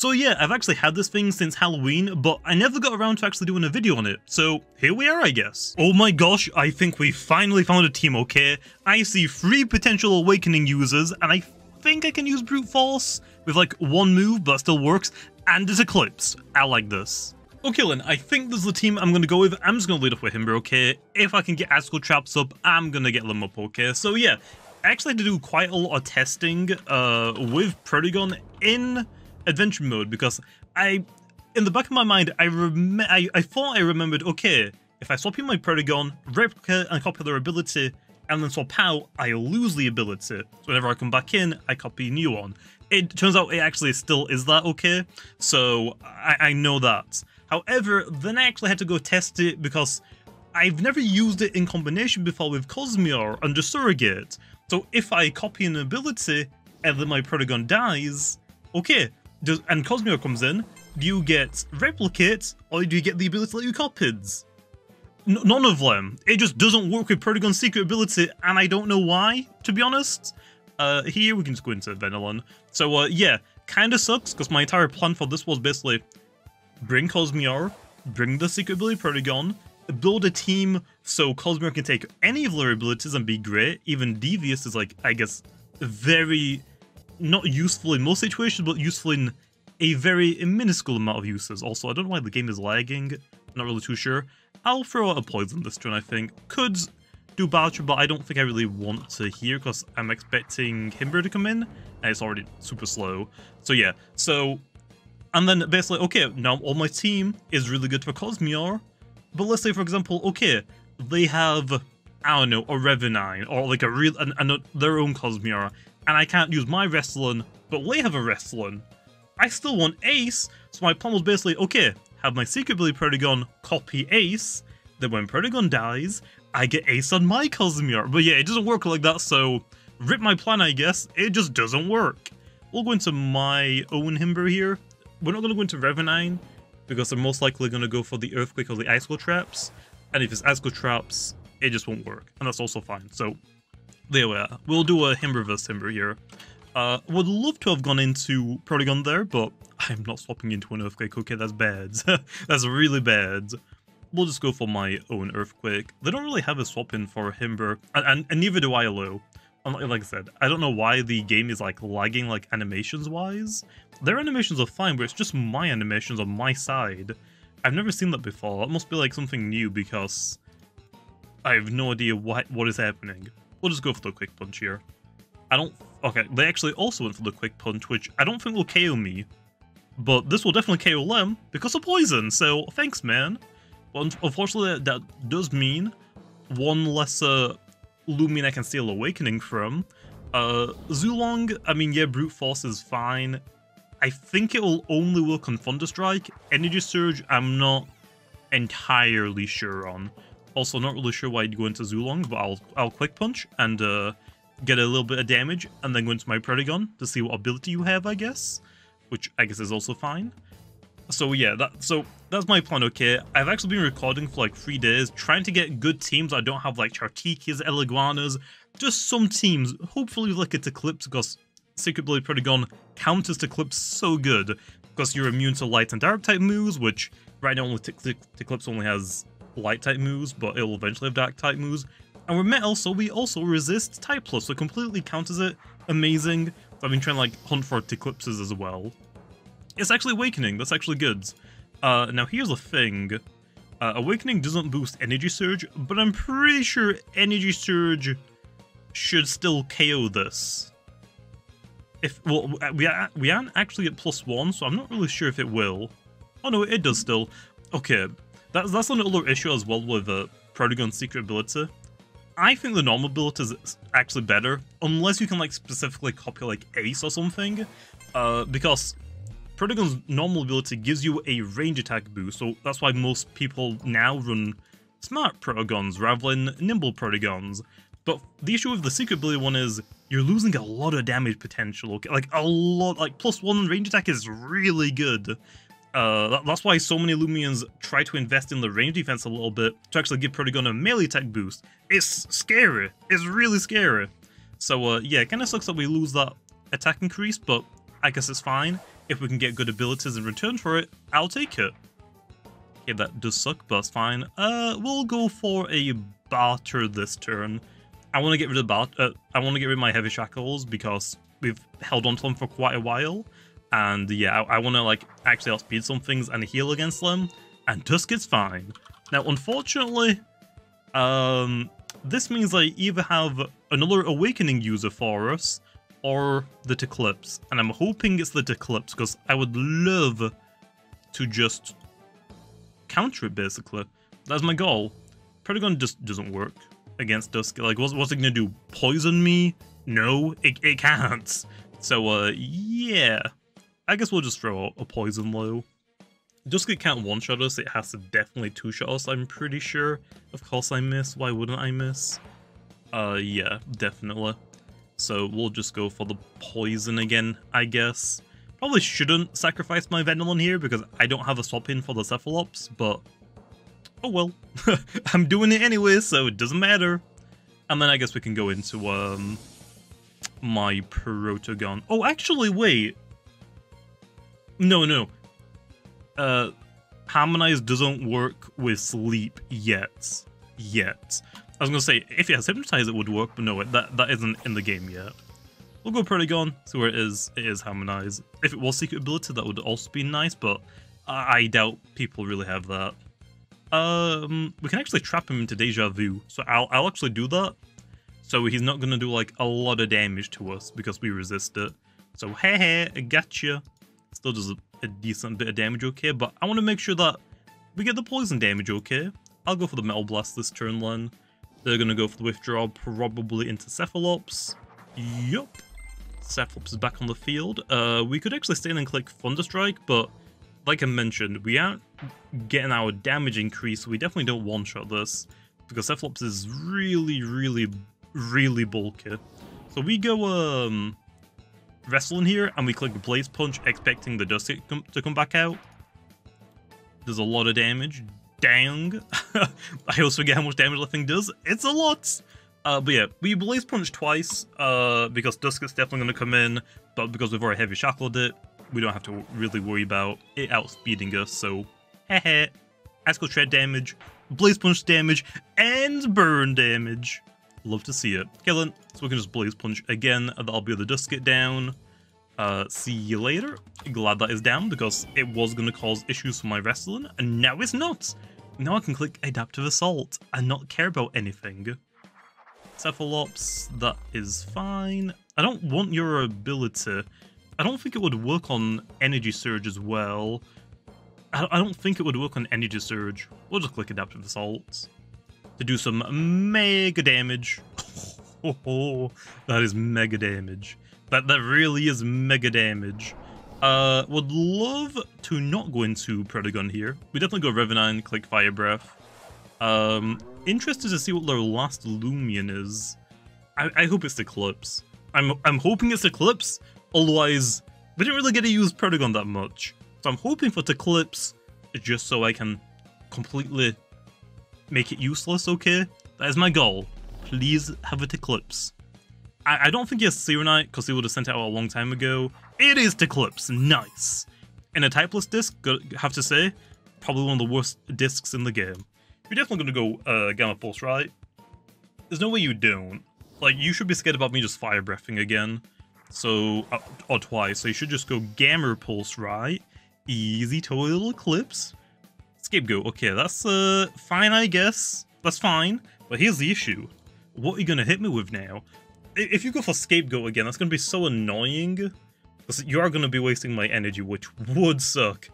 So yeah, I've actually had this thing since Halloween, but I never got around to actually doing a video on it, so here we are I guess. Oh my gosh, I think we finally found a team, okay? I see three potential Awakening users, and I think I can use Brute Force with like one move, but still works, and it's Eclipse. I like this. Okay then, I think this is the team I'm gonna go with. I'm just gonna lead off with Himber, okay? If I can get Icicle Traps up, I'm gonna get them up, okay? So yeah, I actually had to do quite a lot of testing uh, with Protogon in adventure mode because I, in the back of my mind, I, rem I, I thought I remembered, okay, if I swap in my Protogon, replica and copy their ability, and then swap out, I lose the ability. So whenever I come back in, I copy new one. It turns out it actually still is that okay, so I, I know that. However, then I actually had to go test it because I've never used it in combination before with Cosmere under Surrogate. So if I copy an ability and then my Protogon dies, okay, does, and Cosmere comes in, do you get Replicate or do you get the ability that you copied? N none of them. It just doesn't work with Protogon's secret ability and I don't know why, to be honest. Uh, here we can just go into Venilon. So uh, yeah, kinda sucks because my entire plan for this was basically bring Cosmere, bring the secret ability Protogon, build a team so Cosmere can take any of their abilities and be great. Even Devious is like, I guess, very not useful in most situations, but useful in a very minuscule amount of uses. Also, I don't know why the game is lagging. Not really too sure. I'll throw out a poison this turn, I think. Could do Boucher, but I don't think I really want to here because I'm expecting Himber to come in, and it's already super slow. So yeah, so and then basically, okay, now all my team is really good for Cosmere, but let's say, for example, okay, they have, I don't know, a Revenine, or like a real, and, and a, their own Cosmere, and I can't use my Wrestling, but they have a Wrestling. I still want Ace, so my plan was basically, okay, have my Secret Ability Protogon copy Ace, then when Protogon dies, I get Ace on my Cosmere. But yeah, it doesn't work like that, so rip my plan, I guess. It just doesn't work. We'll go into my own Himber here, we're not going to go into Revenine because they're most likely going to go for the Earthquake or the Icicle Traps. And if it's Icicle Traps, it just won't work. And that's also fine. So there we are. We'll do a Himber vs Himber here. Uh, would love to have gone into Protegon there, but I'm not swapping into an Earthquake. Okay, that's bad. that's really bad. We'll just go for my own Earthquake. They don't really have a swap in for Himber, and, and, and neither do ILO like I said, I don't know why the game is like lagging like animations wise. Their animations are fine, but it's just my animations on my side. I've never seen that before. That must be like something new because I have no idea what what is happening. We'll just go for the quick punch here. I don't... Okay, they actually also went for the quick punch, which I don't think will KO me. But this will definitely KO them because of poison, so thanks, man. But unfortunately, that does mean one lesser Loomian I can steal Awakening from. Uh, Zuelong, I mean, yeah, Brute Force is fine. I think it will only work on Thunderstrike. Energy Surge, I'm not entirely sure on. Also, not really sure why I'd go into Zuelong, but I'll, I'll Quick Punch and uh, get a little bit of damage, and then go into my Protegon to see what ability you have, I guess. Which I guess is also fine. So yeah, that so that's my plan, okay? I've actually been recording for like three days, trying to get good teams. I don't have like Chartikis, Eliguanas, just some teams. Hopefully like it's Eclipse, because Secret Blade Protegon counters to Eclipse so good, because you're immune to light and dark type moves, which right now only Eclipse only has light type moves, but it'll eventually have dark type moves. And we're metal, so we also resist Type Plus, so it completely counters it. Amazing. So I've been trying to like hunt for Eclipses as well. It's actually Awakening, that's actually good. Uh, now here's the thing. Uh, Awakening doesn't boost Energy Surge, but I'm pretty sure Energy Surge should still KO this. If well, we are, we aren't actually at plus one, so I'm not really sure if it will. Oh no, it does still. Okay, that's that's another issue as well with uh, Protogon's secret ability. I think the normal ability is actually better, unless you can like specifically copy like Ace or something, uh, because Protogon's normal ability gives you a range attack boost, so that's why most people now run smart Protogons rather than nimble Protogons. But the issue with the secret ability one is you're losing a lot of damage potential, okay? Like, a lot, like, plus one range attack is really good. Uh, that's why so many Loomians try to invest in the range defense a little bit to actually give Protogon a melee attack boost. It's scary. It's really scary. So, uh, yeah, it kind of sucks that we lose that attack increase, but I guess it's fine if we can get good abilities in return for it, I'll take it. Okay, that does suck, but that's fine. Uh, we'll go for a barter this turn. I want to get rid of uh, I want to get rid of my heavy shackles because we've held on to them for quite a while. And yeah, I, I want to like actually outspeed some things and heal against them. And Dusk is fine. Now, unfortunately, um, this means I either have another Awakening user for us or the Eclipse. And I'm hoping it's the Eclipse because I would love to just counter it basically. That's my goal. Paragon just doesn't work against Dusk. Like, what's, what's it gonna do? Poison me? No, it, it can't. So, uh, yeah. I guess we'll just throw a, poison low. Dusk it can't one-shot us, it has to definitely two-shot us, I'm pretty sure. Of course I miss, why wouldn't I miss? Uh, yeah, definitely. So we'll just go for the poison again, I guess. Probably shouldn't sacrifice my Venilon here because I don't have a swap in for the Cephalops, but oh well. I'm doing it anyway, so it doesn't matter. And then I guess we can go into um my Protogon. Oh, actually, wait. No, no. Uh, Harmonize doesn't work with Sleep yet. Yet. I was gonna say, if it has Hypnotize, it would work, but no, that, that isn't in the game yet. We'll go Protogon, see where it is. It is Harmonize. If it was Secret Ability, that would also be nice, but I, I doubt people really have that. Um, we can actually trap him into Deja Vu, so I'll, I'll actually do that. So he's not gonna do like a lot of damage to us because we resist it. So hey hey, gotcha. Still does a, a decent bit of damage okay, but I want to make sure that we get the poison damage okay. I'll go for the Metal Blast this turn then. They're gonna go for the withdraw probably into Cephalops. Yup. Cephalops is back on the field. Uh, we could actually stay in and click Thunderstrike, but like I mentioned, we aren't getting our damage increase, so we definitely don't one-shot this, because Cephalops is really, really, really bulky. So we go um, Wrestle in here, and we click Blaze Punch, expecting the Dust to come back out. There's a lot of damage. Dang. I also forget how much damage that thing does. It's a lot! Uh, but yeah, we Blaze Punch twice, uh, because Dusk is definitely going to come in, but because we've already Heavy Shackled it, we don't have to really worry about it outspeeding us, so heh Icicle Tread damage, Blaze Punch damage, and Burn damage. Love to see it. Kill it, so we can just Blaze Punch again, that'll be the Dusk get down. Uh, see you later. Glad that is down, because it was going to cause issues for my wrestling, and now it's not! Now I can click Adaptive Assault and not care about anything. Cephalops, that is fine. I don't want your ability I don't think it would work on Energy Surge as well. I don't think it would work on Energy Surge. We'll just click Adaptive Assault to do some mega damage. Oh, that is mega damage. That that really is mega damage. Uh, would love to not go into Protogon here. We definitely go Revenant, click Fire Breath. Um, interested to see what their last Loomian is. I, I hope it's Eclipse. I'm I'm hoping it's Eclipse, Otherwise, we didn't really get to use Protogon that much. So I'm hoping for Eclipse, just so I can completely make it useless, okay? That is my goal. Please have it Eclipse. I, I don't think he has Serenite, because he would have sent it out a long time ago. It is Eclipse, nice! In a typeless disc, have to say, probably one of the worst discs in the game. You're definitely going to go uh, Gamma Pulse, right? There's no way you don't. Like, you should be scared about me just fire breathing again. So, uh, or twice. So you should just go Gamma Pulse, right? Easy total eclipse. Scapegoat. Okay, that's uh fine, I guess. That's fine. But here's the issue. What are you gonna hit me with now? If you go for Scapegoat again, that's gonna be so annoying. Because you are gonna be wasting my energy, which would suck.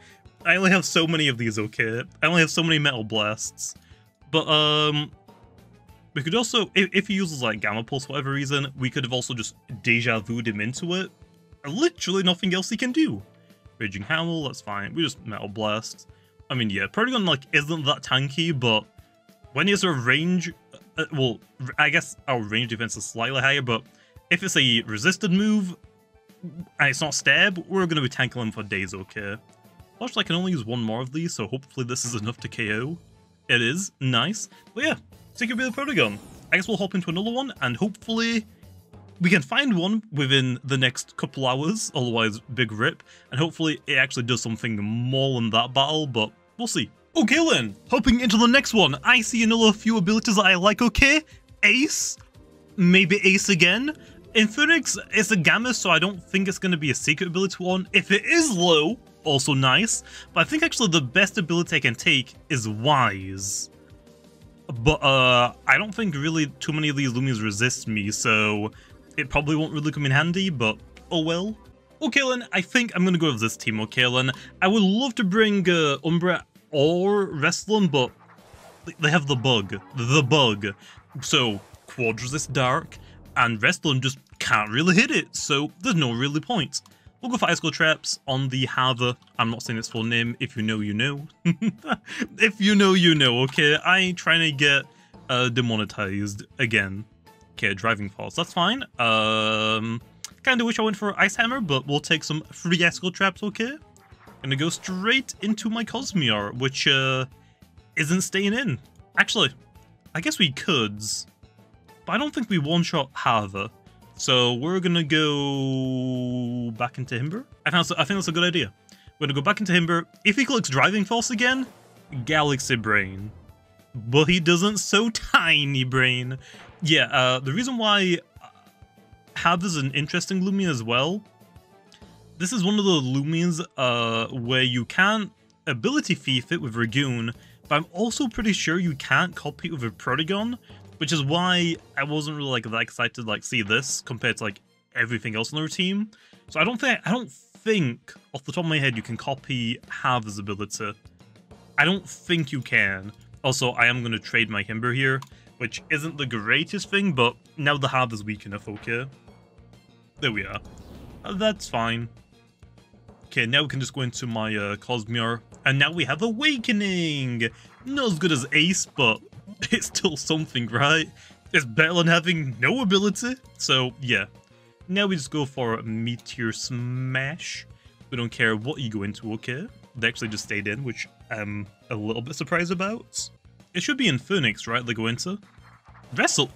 I only have so many of these, okay? I only have so many Metal Blasts. But, um, we could also, if, if he uses like Gamma Pulse for whatever reason, we could have also just Deja Vu'd him into it. Literally nothing else he can do. Raging Howl, that's fine. We just Metal Blast. I mean, yeah, Protogon like isn't that tanky, but when he has a range, uh, well, I guess our range defense is slightly higher, but if it's a resisted move and it's not stab, we're going to be tanking him for days, okay? Plus, I can only use one more of these, so hopefully this is enough to KO. It is, nice. But yeah, so it could be the Protogon. I guess we'll hop into another one, and hopefully we can find one within the next couple hours, otherwise big rip, and hopefully it actually does something more than that battle, but we'll see. Okay then, hopping into the next one, I see another few abilities that I like, okay? Ace, maybe Ace again. Infinix is a Gamma, so I don't think it's going to be a secret ability one. If it is low, also nice, but I think actually the best ability I can take is Wise. But uh, I don't think really too many of these Lumias resist me, so it probably won't really come in handy, but oh well. Okay, then, I think I'm going to go with this team, okay, then. I would love to bring uh, Umbra or Restlon, but they have the bug. The bug. So, Quad Resist Dark, and Restlon just can't really hit it, so there's no really point. We'll go for Icicle Traps on the Hava. I'm not saying its full name. If you know, you know. if you know, you know, okay? I ain't trying to get uh, demonetized again. Okay, Driving Force. That's fine. Um, Kinda wish I went for Ice Hammer, but we'll take some free Icicle Traps, okay? Gonna go straight into my Cosmere, which uh, isn't staying in. Actually, I guess we could, but I don't think we one-shot Hava. So we're gonna go back into Himber. I think, that's, I think that's a good idea. We're gonna go back into Himber. If he clicks Driving Force again, Galaxy Brain. But he doesn't so tiny brain. Yeah, uh, the reason why Hava is an interesting Lumia as well. This is one of the Lumias uh, where you can ability thief it with Ragoon, but I'm also pretty sure you can't copy it with a Protogon, which is why I wasn't really like that excited to like see this compared to like everything else on their team. So I don't think I don't think off the top of my head you can copy Hava's ability. I don't think you can. Also, I am going to trade my Himber here, which isn't the greatest thing, but now the Hav is weak enough, okay? There we are. Uh, that's fine. Okay, now we can just go into my uh, Cosmere, and now we have Awakening! Not as good as Ace, but it's still something, right? It's better than having no ability. So, yeah. Now we just go for Meteor Smash. We don't care what you go into, okay? They actually just stayed in, which I'm a little bit surprised about. It should be in Phoenix, right, into? Vessel!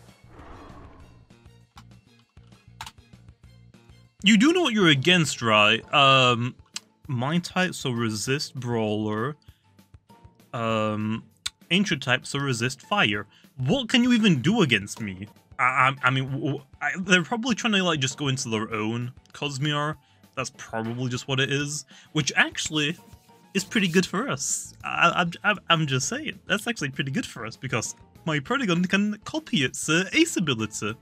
You do know what you're against, right? Um, Mind type, so resist Brawler. Um, Ancient type, so resist Fire. What can you even do against me? I, I, I mean, I, they're probably trying to like just go into their own Cosmere. That's probably just what it is. Which actually is pretty good for us. I, I, I'm just saying. That's actually pretty good for us because my Protogon can copy its uh, Ace ability.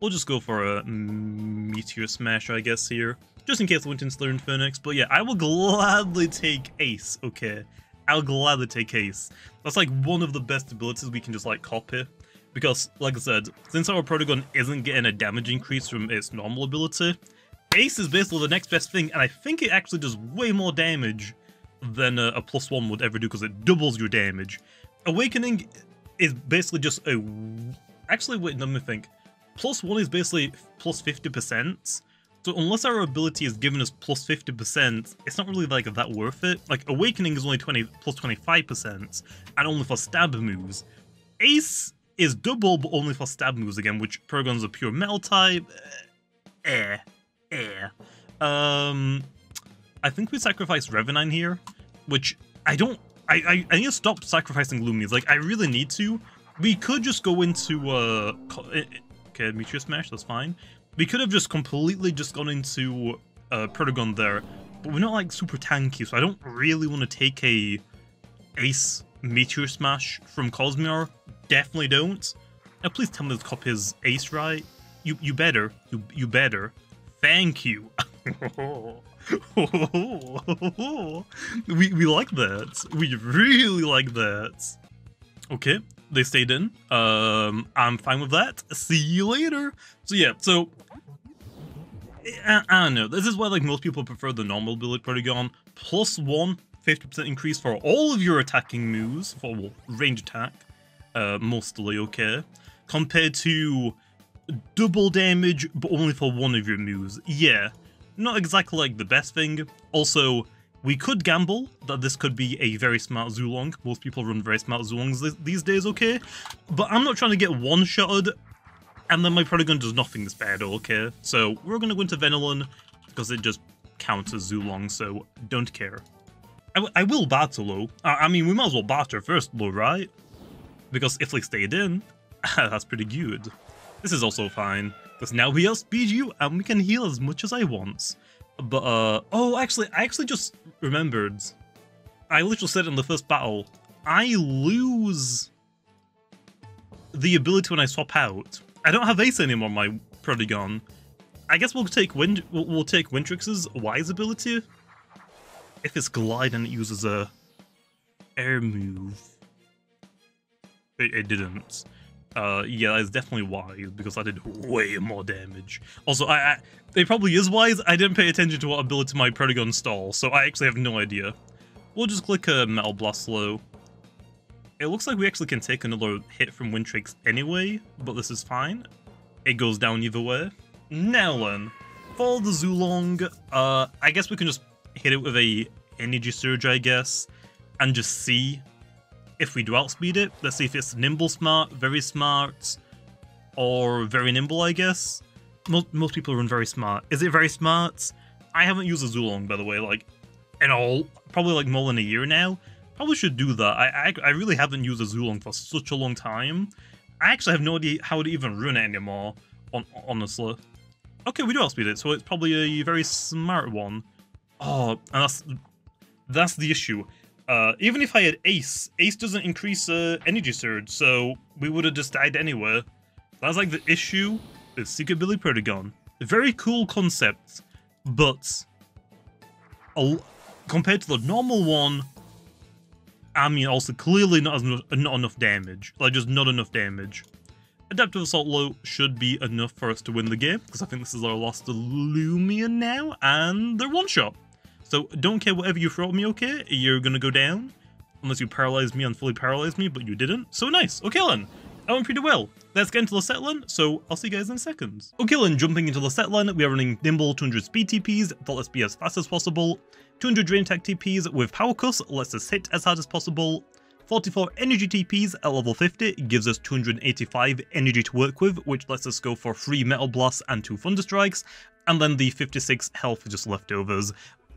We'll just go for a Meteor Smash, I guess, here. Just in case I went into Learn Phoenix. But yeah, I will gladly take Ace, okay? I'll gladly take Ace. That's like one of the best abilities we can just like copy. Because, like I said, since our Protogon isn't getting a damage increase from its normal ability, Ace is basically the next best thing, and I think it actually does way more damage than a, a plus one would ever do because it doubles your damage. Awakening is basically just a... Actually, wait, let me think plus 1 is basically plus 50%. So unless our ability is giving us plus 50%, it's not really like that worth it. Like Awakening is only 20 plus 25% and only for stab moves. Ace is double but only for stab moves again, which Paragon's a pure metal type. Eh. Eh. Um I think we sacrifice Revenine here, which I don't I, I, I need to stop sacrificing Lumias. Like I really need to. We could just go into uh Okay, Meteor Smash, that's fine. We could have just completely just gone into uh, Protogon there, but we're not like super tanky, so I don't really want to take a Ace Meteor Smash from Cosmere. Definitely don't. Now please tell me this copy is Ace, right? You you better. You you better. Thank you. we we like that. We really like that. Okay, they stayed in. Um, I'm fine with that. See you later. So yeah, so I, I, don't know. This is why like most people prefer the normal Bullet Protogon. Plus one 50% increase for all of your attacking moves, for well, range attack, uh, mostly okay, compared to double damage, but only for one of your moves. Yeah, not exactly like the best thing. Also, we could gamble that this could be a very smart Zuelong. Most people run very smart Zuelongs these days, okay? But I'm not trying to get one-shotted And then my Protogon does nothing this bad, okay? So we're gonna go into Venilon because it just counts as Zuelong, so don't care. I, I will battle though. I, I mean, we might as well battle first though, right? Because if they stayed in, that's pretty good. This is also fine, because now we outspeed you and we can heal as much as I want. But, uh, oh, actually, I actually just remembered. I literally said in the first battle, I lose the ability when I swap out. I don't have Ace anymore, my Protogon. I guess we'll take Wind we'll, we'll take Windrix's Wise ability. If it's Glide and it uses a air move. It, it didn't. Uh, yeah, it's definitely wise because I did way more damage. Also, I, I it probably is wise. I didn't pay attention to what ability my Protogon stall, so I actually have no idea. We'll just click a Metal Blast slow. It looks like we actually can take another hit from Wintrix anyway, but this is fine. It goes down either way. Now then, for the Zuelong, uh, I guess we can just hit it with a Energy Surge, I guess, and just see if we do outspeed it. Let's see if it's Nimble Smart, Very Smart, or Very Nimble, I guess. Most, most people run Very Smart. Is it Very Smart? I haven't used a Zuelong, by the way, like, in all, probably like more than a year now. Probably should do that. I, I, I really haven't used a Zuelong for such a long time. I actually have no idea how to even run it anymore, on, honestly. Okay, we do outspeed it, so it's probably a very smart one. Oh, and that's that's the issue. Uh, even if I had Ace, Ace doesn't increase uh, Energy Surge, so we would have just died anyway. That's like the issue with Secret Billy Protogon. A very cool concept, but compared to the normal one, I mean, also clearly not, enough, not enough damage. Like, just not enough damage. Adaptive Assault Low should be enough for us to win the game, because I think this is our last Loomian now, and they're one-shot. So don't care whatever you throw at me, okay? You're gonna go down. Unless you paralyze me and fully paralyze me, but you didn't. So nice. Okay then. I went pretty well. Let's get into the set line, so I'll see you guys in a second. Okay then, jumping into the set line, we are running Nimble 200 speed TPs, lets be as fast as possible. 200 Drain Attack TPs with Power Cuss lets us hit as hard as possible. 44 energy TPs at level 50 gives us 285 energy to work with, which lets us go for 3 Metal Blasts and 2 Thunder Strikes, and then the 56 health just leftovers.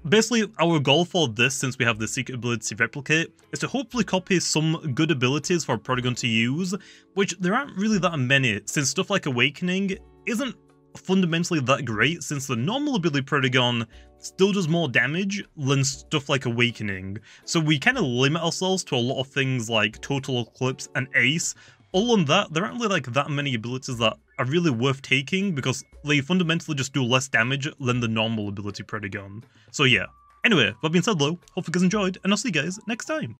Basically, our goal for this, since we have the secret ability to Replicate, is to hopefully copy some good abilities for Protogon to use, which there aren't really that many, since stuff like Awakening isn't fundamentally that great since the normal ability Protagon still does more damage than stuff like Awakening. So we kind of limit ourselves to a lot of things like Total Eclipse and Ace. All on that, there aren't really like that many abilities that are really worth taking because they fundamentally just do less damage than the normal ability Protogon. So yeah. Anyway, that being said though, hope you guys enjoyed, and I'll see you guys next time.